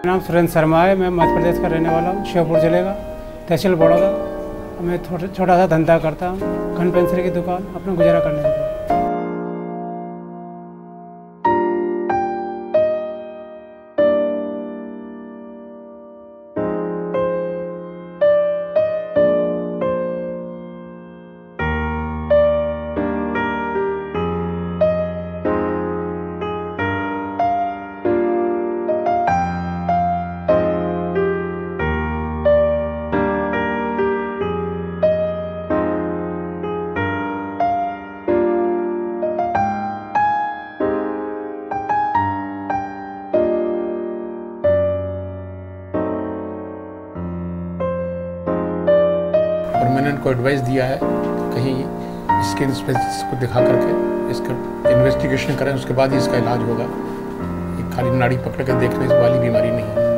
मेरा नाम सुरेंद्र शर्मा है, मैं मध्य प्रदेश का रहने वाला हूँ श्योपुर ज़िले का, तहसील बड़ौदा। मैं छोटा सा धंधा करता हूँ घन पेंसिल की दुकान, अपना गुजारा करने देता और को एडवाइस दिया है, कहीं इसके स्पेशलिस्ट को दिखा करके इसका इन्वेस्टिगेशन करें, उसके बाद ही इसका इलाज होगा। खाली नाड़ी पकड़ कर देखने वाली बीमारी नहीं है।